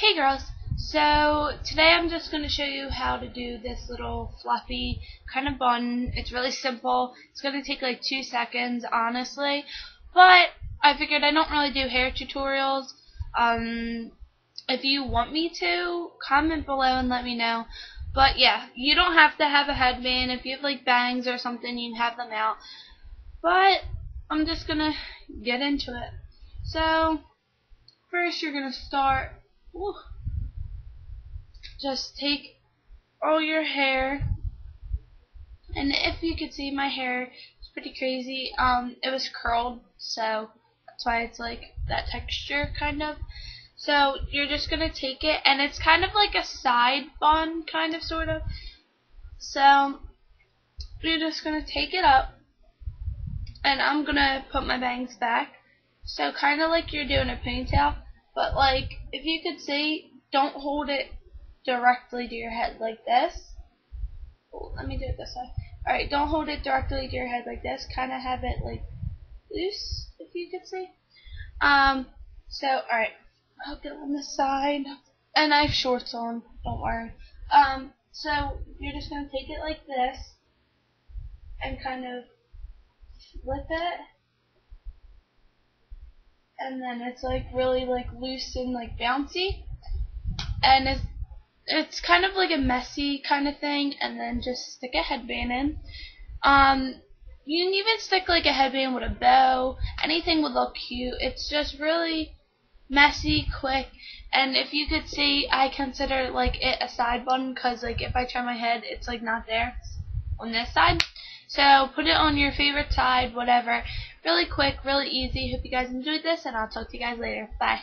Hey girls, so today I'm just going to show you how to do this little fluffy kind of bun. It's really simple. It's going to take like two seconds, honestly. But I figured I don't really do hair tutorials. Um, if you want me to, comment below and let me know. But yeah, you don't have to have a headband. If you have like bangs or something, you can have them out. But I'm just going to get into it. So, first you're going to start Just take all your hair, and if you could see my hair, it's pretty crazy. Um, it was curled, so that's why it's like that texture, kind of. So you're just gonna take it, and it's kind of like a side bun, kind of, sort of. So you're just gonna take it up, and I'm gonna put my bangs back. So kind of like you're doing a ponytail, but like, if you could see, don't hold it directly to your head like this. Oh, let me do it this way. Alright, don't hold it directly to your head like this. Kind of have it like loose, if you could see. Um, so, alright. I'll get on the side. And I have shorts on, don't worry. Um, so, you're just going to take it like this. And kind of flip it and then it's like really like loose and like bouncy. And it's it's kind of like a messy kind of thing and then just stick a headband in. Um you can even stick like a headband with a bow. Anything would look cute. It's just really messy quick. And if you could see I consider like it a side bun because like if I turn my head it's like not there on this side. So put it on your favorite side, whatever. Really quick, really easy. Hope you guys enjoyed this, and I'll talk to you guys later. Bye.